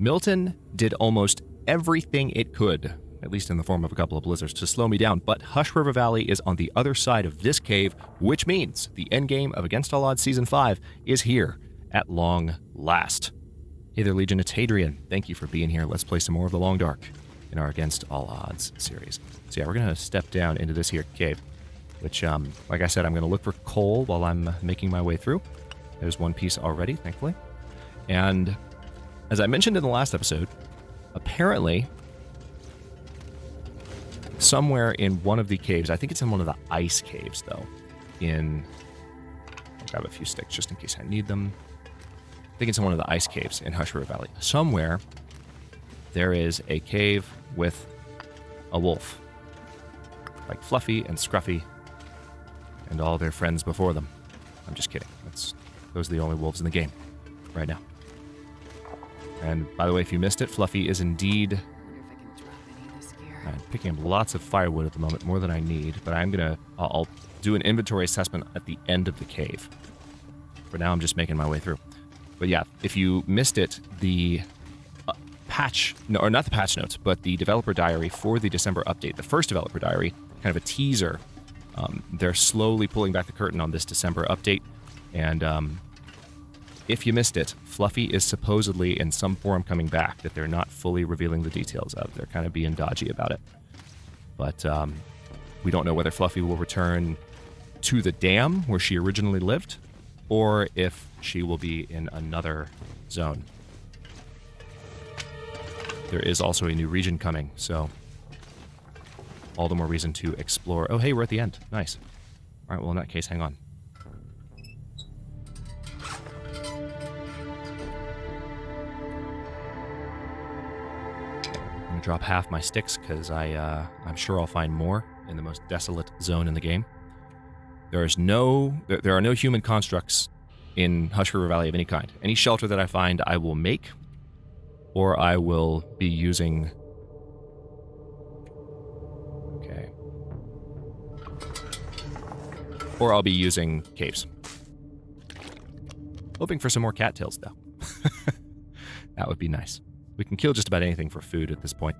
Milton did almost everything it could, at least in the form of a couple of blizzards, to slow me down, but Hush River Valley is on the other side of this cave, which means the endgame of Against All Odds Season 5 is here at long last. Hey there, Legion, it's Hadrian. Thank you for being here. Let's play some more of the Long Dark in our Against All Odds series. So yeah, we're gonna step down into this here cave, which, um, like I said, I'm gonna look for coal while I'm making my way through. There's one piece already, thankfully. And as I mentioned in the last episode, apparently somewhere in one of the caves, I think it's in one of the ice caves though, in I'll grab a few sticks just in case I need them. I think it's in one of the ice caves in Hush River Valley. Somewhere there is a cave with a wolf. Like Fluffy and Scruffy and all their friends before them. I'm just kidding. That's those are the only wolves in the game right now. And by the way, if you missed it, Fluffy is indeed I'm picking up lots of firewood at the moment, more than I need, but I'm gonna I'll do an inventory assessment at the end of the cave. For now, I'm just making my way through. But yeah, if you missed it, the uh, patch, no, or not the patch notes, but the developer diary for the December update, the first developer diary, kind of a teaser. Um, they're slowly pulling back the curtain on this December update, and um, if you missed it, Fluffy is supposedly in some form coming back that they're not fully revealing the details of. They're kind of being dodgy about it. But um, we don't know whether Fluffy will return to the dam where she originally lived or if she will be in another zone. There is also a new region coming, so all the more reason to explore. Oh, hey, we're at the end. Nice. All right, well, in that case, hang on. Gonna drop half my sticks because I uh, I'm sure I'll find more in the most desolate zone in the game. There is no there, are no human constructs in Hush River Valley of any kind. Any shelter that I find, I will make, or I will be using. Okay. Or I'll be using caves. Hoping for some more cattails, though. that would be nice. We can kill just about anything for food at this point.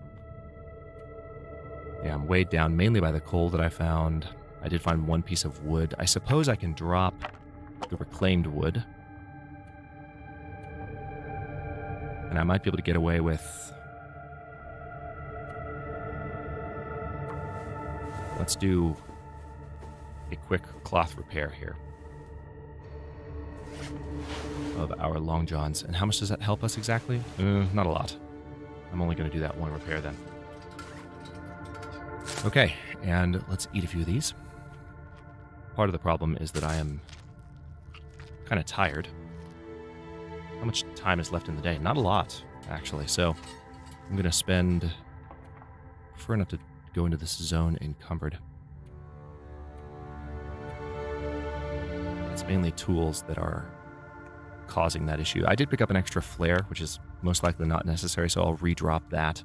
Yeah, I'm weighed down mainly by the coal that I found. I did find one piece of wood. I suppose I can drop the reclaimed wood. And I might be able to get away with... Let's do a quick cloth repair here of our long johns. And how much does that help us exactly? Uh, not a lot. I'm only going to do that one repair then. Okay, and let's eat a few of these. Part of the problem is that I am kind of tired. How much time is left in the day? Not a lot, actually. So I'm going to spend... Prefer not to go into this zone encumbered. It's mainly tools that are causing that issue. I did pick up an extra flare, which is most likely not necessary, so I'll redrop that.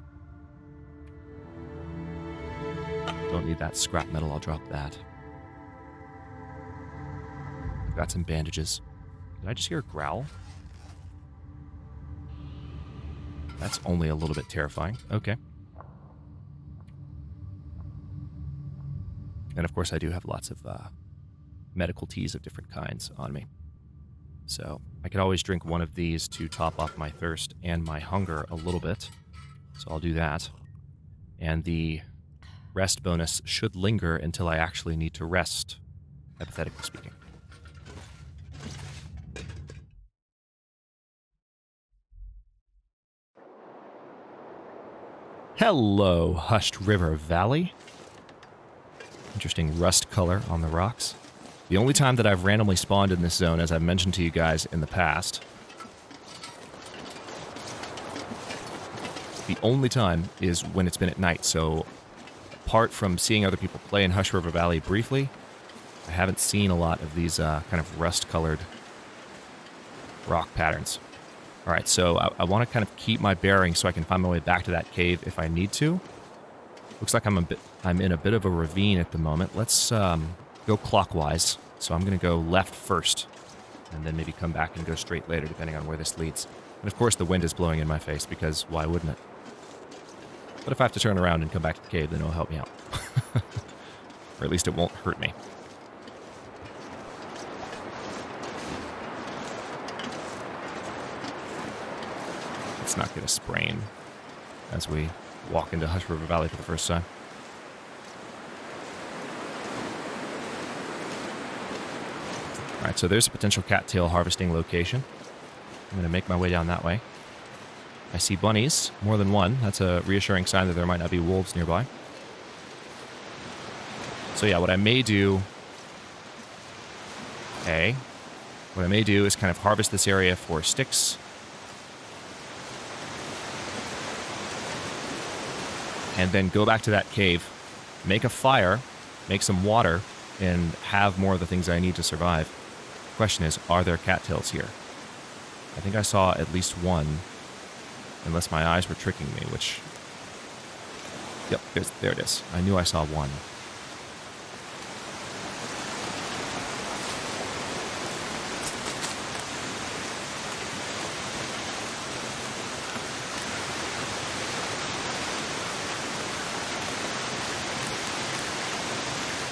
Don't need that scrap metal, I'll drop that. I've got some bandages. Did I just hear a growl? That's only a little bit terrifying. Okay. And of course, I do have lots of uh, medical teas of different kinds on me. So I could always drink one of these to top off my thirst and my hunger a little bit. So I'll do that. And the rest bonus should linger until I actually need to rest, hypothetically speaking. Hello, Hushed River Valley. Interesting rust color on the rocks. The only time that I've randomly spawned in this zone, as I've mentioned to you guys in the past, the only time is when it's been at night. So, apart from seeing other people play in Hush River Valley briefly, I haven't seen a lot of these uh, kind of rust-colored rock patterns. All right, so I, I want to kind of keep my bearings so I can find my way back to that cave if I need to. Looks like I'm a bit, I'm in a bit of a ravine at the moment. Let's um, go clockwise. So I'm going to go left first, and then maybe come back and go straight later, depending on where this leads. And of course, the wind is blowing in my face because why wouldn't it? But if I have to turn around and come back to the cave, then it'll help me out. or at least it won't hurt me. Let's not get a sprain as we walk into Hush River Valley for the first time. All right, so there's a potential cattail harvesting location. I'm going to make my way down that way. I see bunnies, more than one. That's a reassuring sign that there might not be wolves nearby. So yeah, what I may do... Okay. What I may do is kind of harvest this area for sticks. And then go back to that cave, make a fire, make some water, and have more of the things I need to survive. Question is, are there cattails here? I think I saw at least one, unless my eyes were tricking me, which... Yep, there it is. I knew I saw one.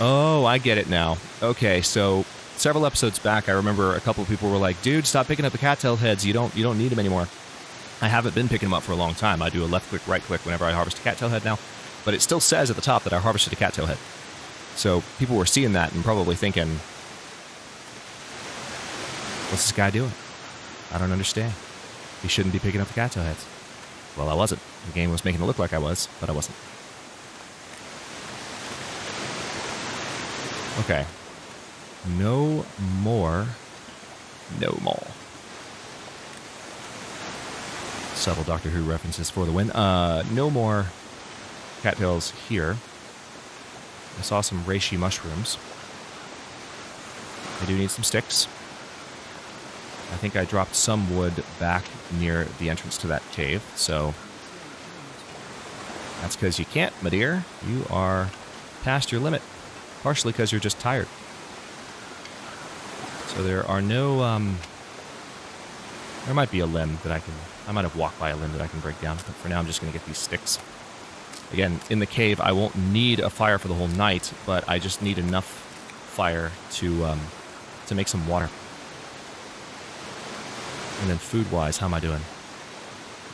Oh, I get it now. Okay, so several episodes back, I remember a couple of people were like, "Dude, stop picking up the cattail heads. You don't you don't need them anymore." I haven't been picking them up for a long time. I do a left click, right click whenever I harvest a cattail head now, but it still says at the top that I harvested a cattail head. So people were seeing that and probably thinking, "What's this guy doing? I don't understand. He shouldn't be picking up the cattail heads." Well, I wasn't. The game was making it look like I was, but I wasn't. Okay, no more. No more. Subtle Doctor Who references for the win. Uh, no more cattails here. I saw some reishi mushrooms. I do need some sticks. I think I dropped some wood back near the entrance to that cave, so that's because you can't, my dear. You are past your limit, partially because you're just tired. So there are no, um, there might be a limb that I can, I might have walked by a limb that I can break down, but for now I'm just going to get these sticks. Again, in the cave, I won't need a fire for the whole night, but I just need enough fire to, um, to make some water. And then food-wise, how am I doing?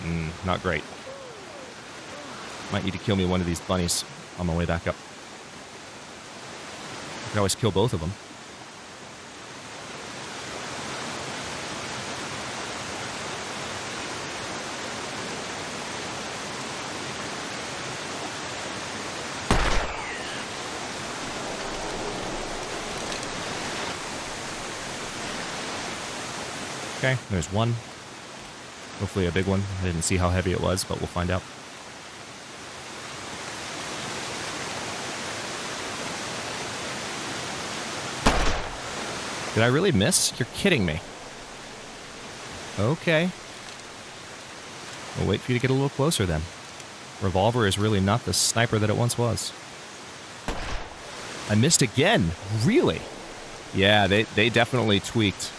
Mm, not great. Might need to kill me one of these bunnies on my way back up. I can always kill both of them. Okay, there's one. Hopefully a big one. I didn't see how heavy it was, but we'll find out. Did I really miss? You're kidding me. Okay. We'll wait for you to get a little closer then. Revolver is really not the sniper that it once was. I missed again. Really? Yeah, they, they definitely tweaked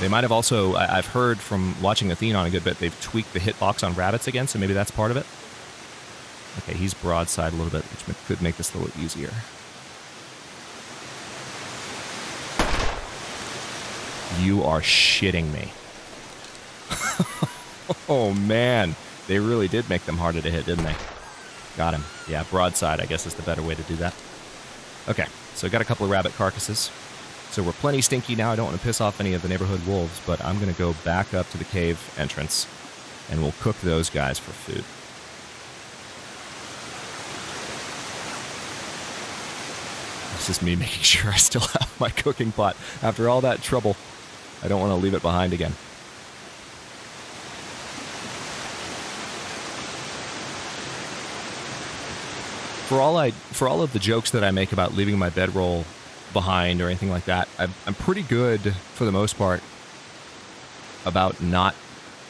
they might have also, I, have heard from watching Athena on a good bit, they've tweaked the hitbox on rabbits again, so maybe that's part of it. Okay, he's broadside a little bit, which could make this a little easier. You are shitting me. oh, man. They really did make them harder to hit, didn't they? Got him. Yeah, broadside, I guess, is the better way to do that. Okay, so got a couple of rabbit carcasses. So we're plenty stinky now. I don't want to piss off any of the neighborhood wolves, but I'm going to go back up to the cave entrance and we'll cook those guys for food. This is me making sure I still have my cooking pot. After all that trouble, I don't want to leave it behind again. For all I for all of the jokes that I make about leaving my bedroll behind or anything like that. I'm, I'm pretty good for the most part about not,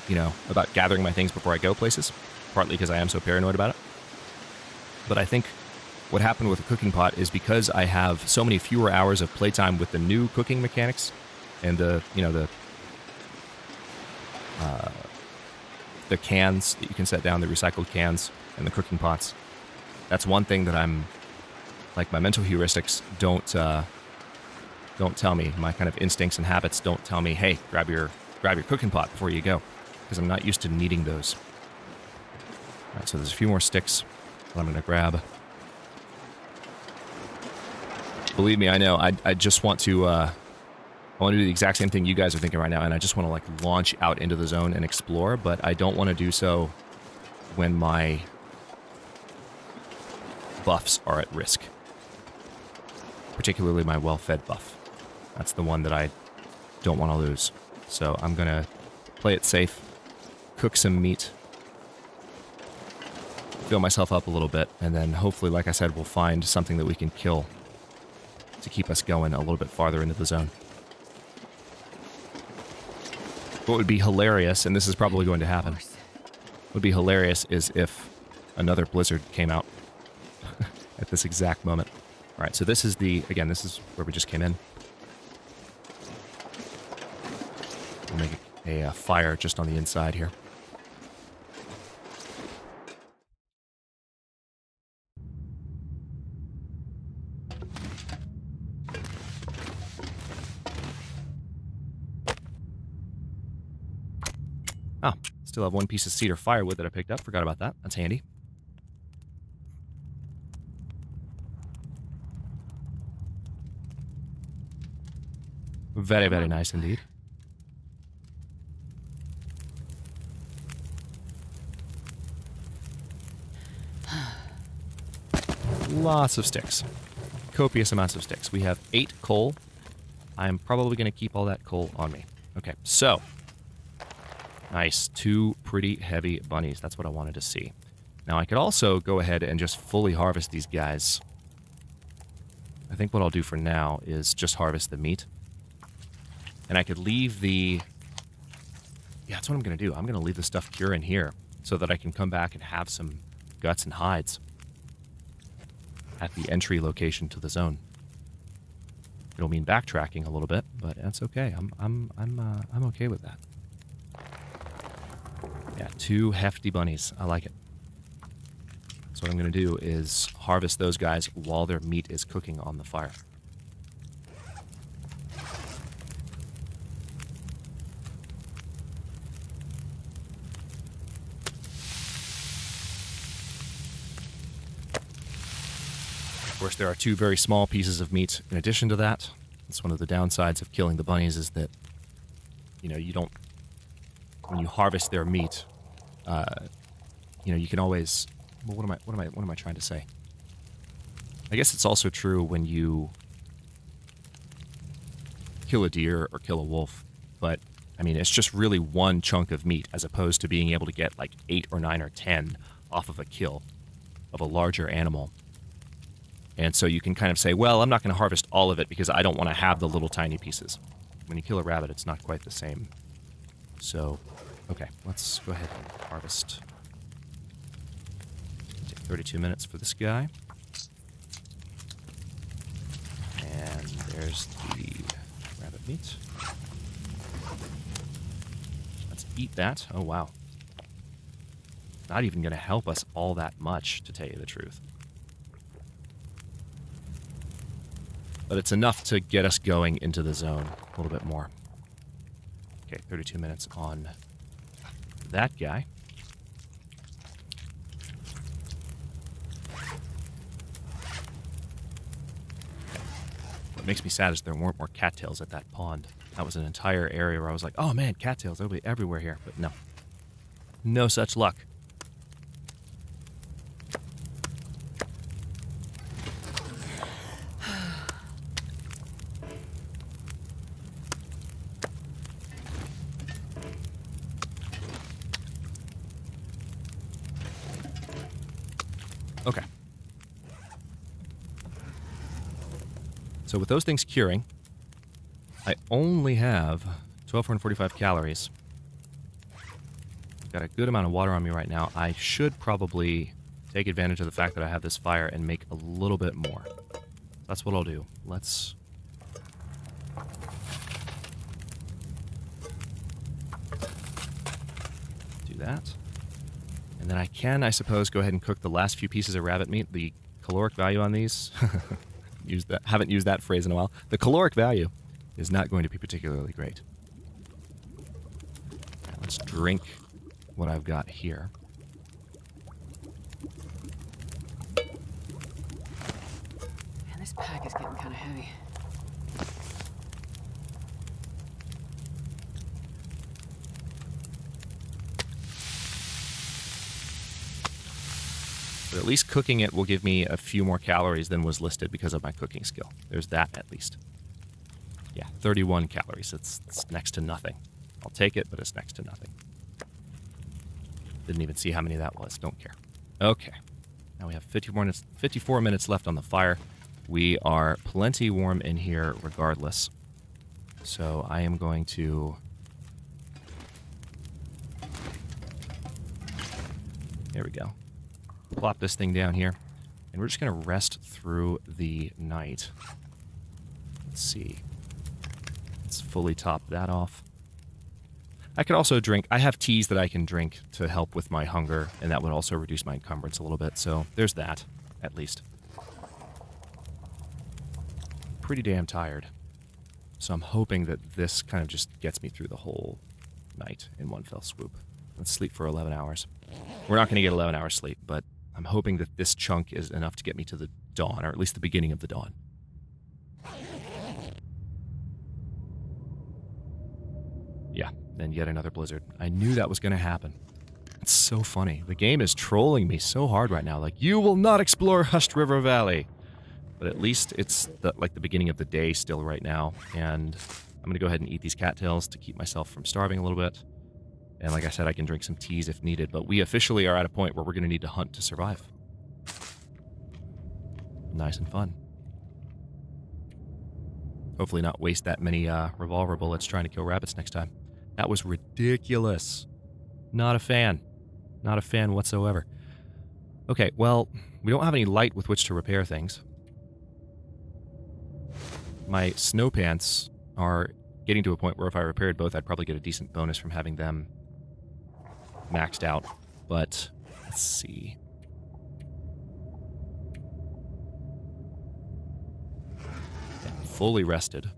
you know, about gathering my things before I go places, partly because I am so paranoid about it. But I think what happened with the cooking pot is because I have so many fewer hours of playtime with the new cooking mechanics and the, you know, the uh, the cans that you can set down, the recycled cans and the cooking pots. That's one thing that I'm like my mental heuristics don't uh, don't tell me. My kind of instincts and habits don't tell me, hey, grab your grab your cooking pot before you go, because I'm not used to needing those. All right, so there's a few more sticks that I'm going to grab. Believe me, I know. I, I just want to uh, I want to do the exact same thing you guys are thinking right now, and I just want to like launch out into the zone and explore, but I don't want to do so when my buffs are at risk. Particularly my well-fed buff. That's the one that I don't want to lose. So I'm going to play it safe, cook some meat, fill myself up a little bit, and then hopefully, like I said, we'll find something that we can kill to keep us going a little bit farther into the zone. What would be hilarious, and this is probably going to happen, would be hilarious is if another blizzard came out at this exact moment. All right, so this is the, again, this is where we just came in. We'll make a, a fire just on the inside here. Oh, still have one piece of cedar firewood that I picked up. Forgot about that. That's handy. Very, very nice indeed. Lots of sticks. Copious amounts of sticks. We have eight coal. I'm probably going to keep all that coal on me. Okay, so Nice. Two pretty heavy bunnies. That's what I wanted to see. Now, I could also go ahead and just fully harvest these guys. I think what I'll do for now is just harvest the meat. And I could leave the... Yeah, that's what I'm going to do. I'm going to leave the stuff cure in here so that I can come back and have some guts and hides at the entry location to the zone. It'll mean backtracking a little bit, but that's okay. I'm I'm I'm uh, I'm okay with that. Yeah, two hefty bunnies. I like it. So what I'm going to do is harvest those guys while their meat is cooking on the fire. Course, there are two very small pieces of meat in addition to that. It's one of the downsides of killing the bunnies is that, you know, you don't when you harvest their meat, uh, you know, you can always. Well, what am I? What am I? What am I trying to say? I guess it's also true when you kill a deer or kill a wolf, but I mean, it's just really one chunk of meat as opposed to being able to get like eight or nine or ten off of a kill of a larger animal. And so you can kind of say, well, I'm not going to harvest all of it because I don't want to have the little tiny pieces. When you kill a rabbit, it's not quite the same. So Okay, let's go ahead and harvest. Take 32 minutes for this guy. And there's the rabbit meat. Let's eat that. Oh, wow. Not even going to help us all that much, to tell you the truth. But it's enough to get us going into the zone a little bit more. Okay, 32 minutes on that guy. What makes me sad is there weren't more cattails at that pond. That was an entire area where I was like, oh man, cattails, they'll be everywhere here. But no. No such luck. Okay. So with those things curing, I only have 1245 calories. Got a good amount of water on me right now. I should probably take advantage of the fact that I have this fire and make a little bit more. That's what I'll do. Let's do that. And then I can, I suppose, go ahead and cook the last few pieces of rabbit meat. The caloric value on these, used that, haven't used that phrase in a while. The caloric value is not going to be particularly great. Let's drink what I've got here. Man, this pack is getting kind of heavy. But at least cooking it will give me a few more calories than was listed because of my cooking skill. There's that at least. Yeah, 31 calories. It's, it's next to nothing. I'll take it, but it's next to nothing. Didn't even see how many that was. Don't care. Okay. Now we have 54 minutes, 54 minutes left on the fire. We are plenty warm in here regardless. So I am going to... There we go plop this thing down here. And we're just going to rest through the night. Let's see. Let's fully top that off. I could also drink. I have teas that I can drink to help with my hunger, and that would also reduce my encumbrance a little bit. So there's that, at least. Pretty damn tired. So I'm hoping that this kind of just gets me through the whole night in one fell swoop. Let's sleep for 11 hours. We're not going to get 11 hours sleep, but I'm hoping that this chunk is enough to get me to the dawn, or at least the beginning of the dawn. Yeah, and yet another blizzard. I knew that was going to happen. It's so funny. The game is trolling me so hard right now. Like, you will not explore Hushed River Valley. But at least it's the, like the beginning of the day still right now. And I'm going to go ahead and eat these cattails to keep myself from starving a little bit. And like I said, I can drink some teas if needed, but we officially are at a point where we're going to need to hunt to survive. Nice and fun. Hopefully not waste that many uh, revolver bullets trying to kill rabbits next time. That was ridiculous. Not a fan. Not a fan whatsoever. Okay, well, we don't have any light with which to repair things. My snow pants are getting to a point where if I repaired both, I'd probably get a decent bonus from having them maxed out, but let's see. Yeah, fully rested.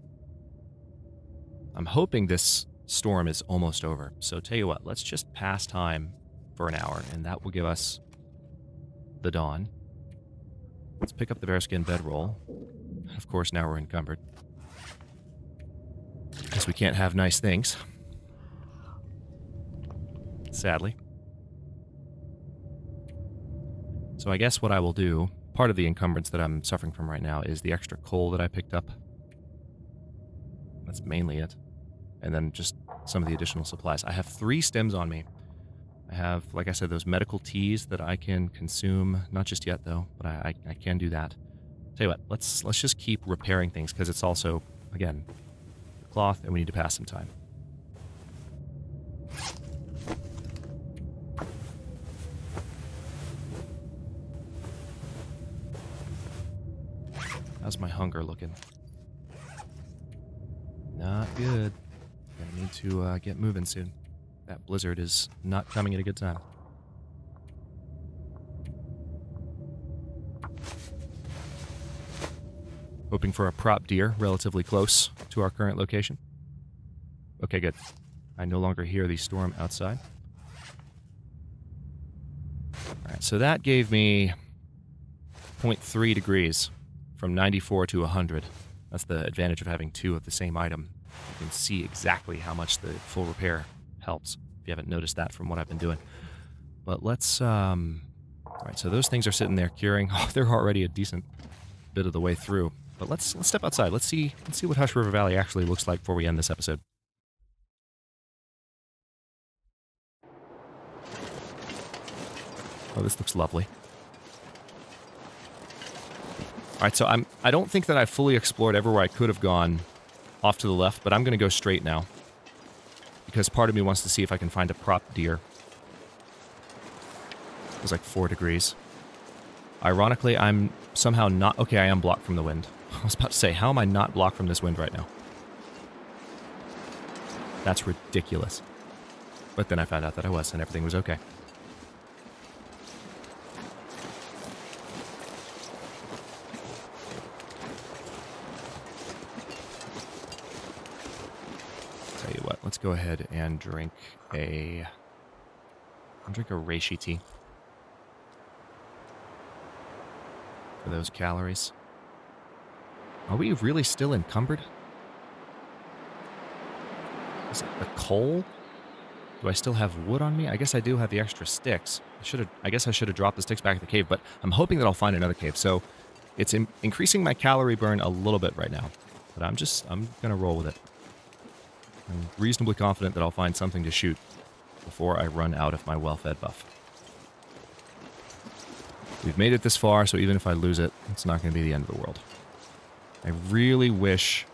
I'm hoping this storm is almost over. So tell you what, let's just pass time for an hour, and that will give us the dawn. Let's pick up the bearskin bedroll. Of course, now we're encumbered. Because we can't have nice things sadly. So I guess what I will do, part of the encumbrance that I'm suffering from right now is the extra coal that I picked up. That's mainly it. And then just some of the additional supplies. I have three stems on me. I have, like I said, those medical teas that I can consume. Not just yet, though, but I, I, I can do that. Tell you what, let's let's just keep repairing things because it's also, again, cloth, and we need to pass some time. How's my hunger looking? Not good. Gonna need to uh, get moving soon. That blizzard is not coming at a good time. Hoping for a prop deer relatively close to our current location. Okay, good. I no longer hear the storm outside. Alright, so that gave me 0.3 degrees from 94 to 100. That's the advantage of having two of the same item. You can see exactly how much the full repair helps, if you haven't noticed that from what I've been doing. But let's, um, all right, so those things are sitting there curing. Oh, they're already a decent bit of the way through. But let's let's step outside. Let's see let's see what Hush River Valley actually looks like before we end this episode. Oh, this looks lovely. All right, so I'm, I don't think that I fully explored everywhere I could have gone off to the left, but I'm going to go straight now. Because part of me wants to see if I can find a prop deer. It was like four degrees. Ironically, I'm somehow not... Okay, I am blocked from the wind. I was about to say, how am I not blocked from this wind right now? That's ridiculous. But then I found out that I was, and everything was okay. Tell you what, let's go ahead and drink a. I'll drink a reishi tea. For those calories. Are we really still encumbered? Is it the coal? Do I still have wood on me? I guess I do have the extra sticks. I should have. I guess I should have dropped the sticks back at the cave, but I'm hoping that I'll find another cave. So it's in, increasing my calorie burn a little bit right now, but I'm just I'm gonna roll with it. I'm reasonably confident that I'll find something to shoot before I run out of my well-fed buff. We've made it this far, so even if I lose it, it's not going to be the end of the world. I really wish.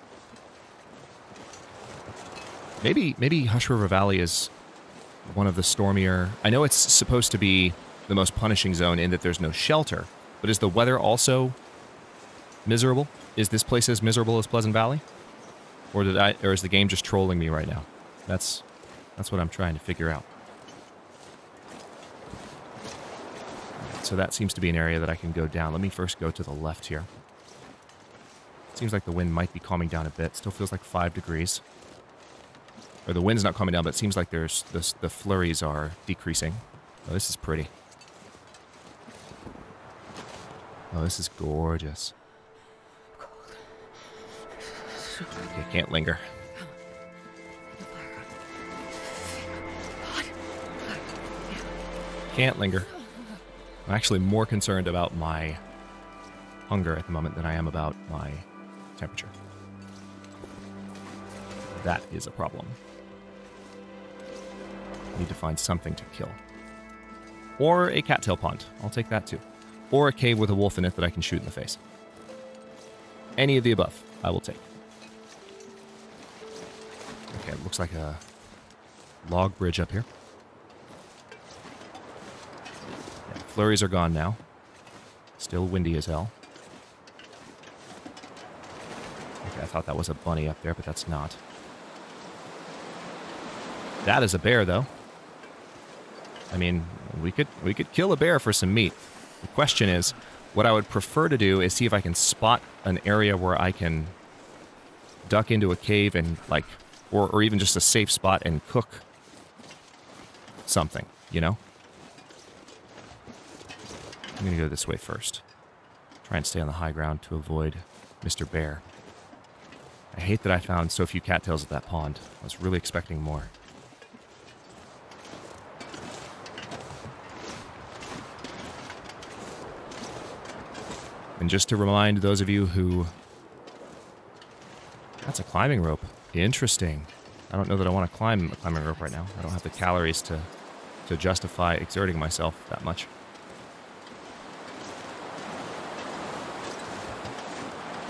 Maybe maybe Hush River Valley is one of the stormier. I know it's supposed to be the most punishing zone in that there's no shelter, but is the weather also miserable? Is this place as miserable as Pleasant Valley, or did I, or is the game just trolling me right now? That's that's what I'm trying to figure out. So that seems to be an area that I can go down. Let me first go to the left here. Seems like the wind might be calming down a bit. Still feels like five degrees. Or the wind's not calming down, but it seems like there's this, the flurries are decreasing. Oh, this is pretty. Oh, this is gorgeous. Okay, can't linger. Can't linger. I'm actually more concerned about my hunger at the moment than I am about my temperature. That is a problem. Need to find something to kill. Or a cattail pond. I'll take that too. Or a cave with a wolf in it that I can shoot in the face. Any of the above, I will take. Okay, it looks like a log bridge up here. Yeah, flurries are gone now. Still windy as hell. Okay, I thought that was a bunny up there, but that's not. That is a bear, though. I mean, we could we could kill a bear for some meat. The question is, what I would prefer to do is see if I can spot an area where I can duck into a cave and like, or or even just a safe spot and cook something. You know. I'm gonna go this way first. Try and stay on the high ground to avoid Mr. Bear. I hate that I found so few cattails at that pond. I was really expecting more. And just to remind those of you who. That's a climbing rope. Interesting. I don't know that I want to climb a climbing rope right now. I don't have the calories to, to justify exerting myself that much.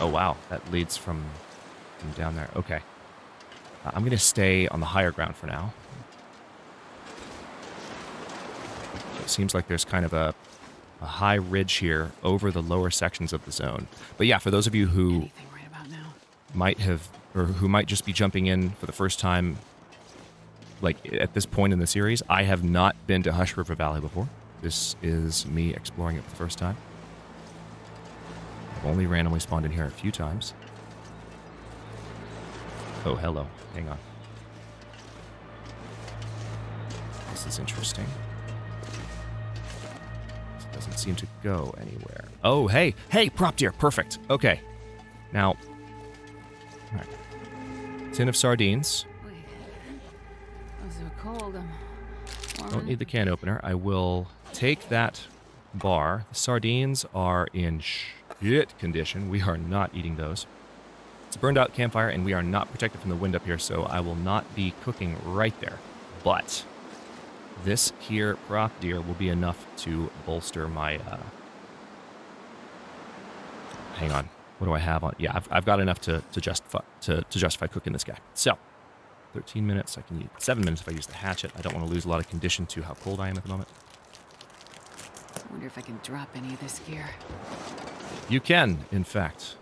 Oh, wow. That leads from, from down there. Okay. Uh, I'm going to stay on the higher ground for now. It seems like there's kind of a, a high ridge here over the lower sections of the zone. But yeah, for those of you who right about now. might have, or who might just be jumping in for the first time, like at this point in the series, I have not been to Hush River Valley before. This is me exploring it for the first time. I've only randomly spawned in here a few times. Oh, hello. Hang on. This is interesting. This doesn't seem to go anywhere. Oh, hey, hey, prop deer, perfect. Okay, now, all right. Tin of sardines. Wait. I'm so cold. I'm Don't need the can opener. I will take that bar. The sardines are in shit condition. We are not eating those. It's a burned out campfire, and we are not protected from the wind up here, so I will not be cooking right there. But this here prop deer will be enough to bolster my. Uh... Hang on. What do I have on? Yeah, I've, I've got enough to, to justify to, to justify cooking this guy. So, 13 minutes. I can use seven minutes if I use the hatchet. I don't want to lose a lot of condition to how cold I am at the moment. I wonder if I can drop any of this gear. You can, in fact.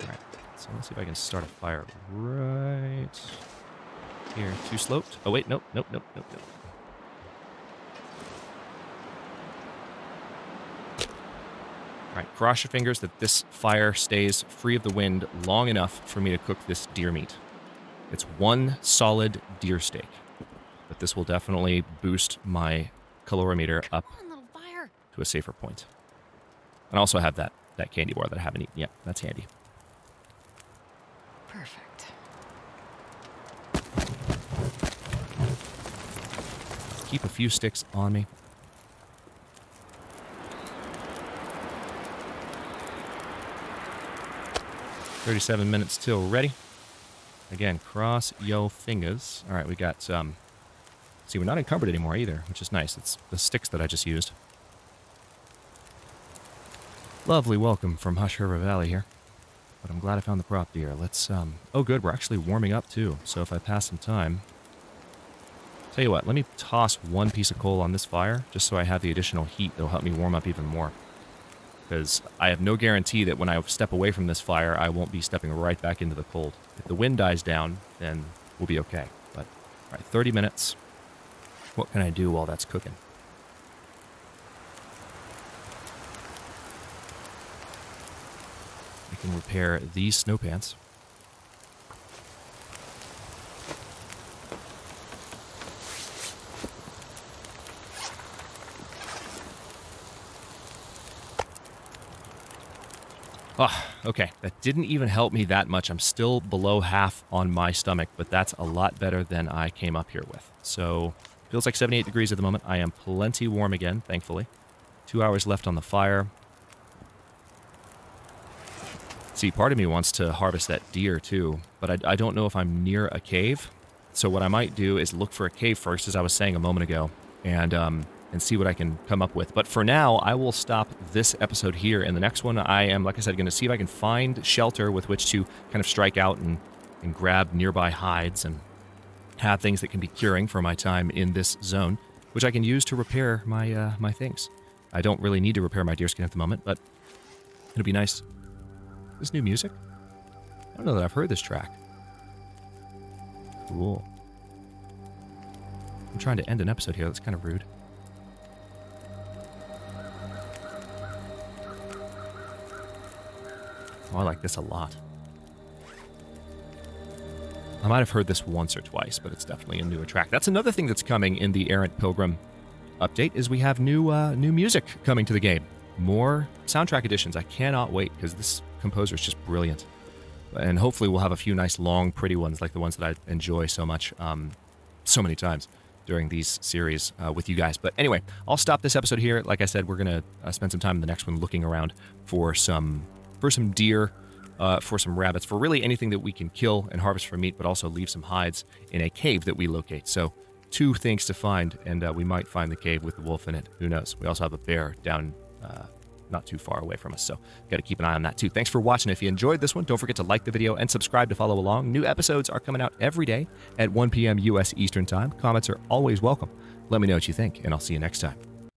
Alright, so let's see if I can start a fire right Here, too sloped. Oh, wait, nope, nope, nope, nope, nope. All right, cross your fingers that this fire stays free of the wind long enough for me to cook this deer meat. It's one solid deer steak, but this will definitely boost my calorimeter up on, to a safer point. And I also have that, that candy bar that I haven't eaten yet. That's handy. Perfect. Keep a few sticks on me. Thirty-seven minutes till ready. Again, cross yo fingers. All right, we got um. See, we're not encumbered anymore either, which is nice. It's the sticks that I just used. Lovely welcome from Hush River Valley here. But I'm glad I found the prop deer. Let's um. Oh, good. We're actually warming up too. So if I pass some time, Tell you what, let me toss one piece of coal on this fire just so I have the additional heat that'll help me warm up even more. Because I have no guarantee that when I step away from this fire, I won't be stepping right back into the cold. If the wind dies down, then we'll be okay. But, all right, 30 minutes. What can I do while that's cooking? I can repair these snow pants. Oh, okay. That didn't even help me that much. I'm still below half on my stomach, but that's a lot better than I came up here with. So, feels like 78 degrees at the moment. I am plenty warm again, thankfully. Two hours left on the fire. See, part of me wants to harvest that deer too, but I, I don't know if I'm near a cave. So what I might do is look for a cave first, as I was saying a moment ago, and um, and see what I can come up with. But for now, I will stop this episode here. And the next one, I am, like I said, going to see if I can find shelter with which to kind of strike out and, and grab nearby hides and have things that can be curing for my time in this zone, which I can use to repair my uh, my things. I don't really need to repair my deerskin at the moment, but it'll be nice. This new music? I don't know that I've heard this track. Cool. I'm trying to end an episode here. That's kind of rude. Oh, I like this a lot. I might have heard this once or twice, but it's definitely a newer track. That's another thing that's coming in the Errant Pilgrim update is we have new uh, new music coming to the game. More soundtrack additions. I cannot wait because this composer is just brilliant. And hopefully we'll have a few nice, long, pretty ones like the ones that I enjoy so much, um, so many times during these series uh, with you guys. But anyway, I'll stop this episode here. Like I said, we're gonna uh, spend some time in the next one looking around for some for some deer, uh, for some rabbits, for really anything that we can kill and harvest for meat, but also leave some hides in a cave that we locate. So two things to find, and uh, we might find the cave with the wolf in it. Who knows? We also have a bear down. Uh, not too far away from us, so got to keep an eye on that too. Thanks for watching. If you enjoyed this one, don't forget to like the video and subscribe to follow along. New episodes are coming out every day at 1 p.m. U.S. Eastern Time. Comments are always welcome. Let me know what you think, and I'll see you next time.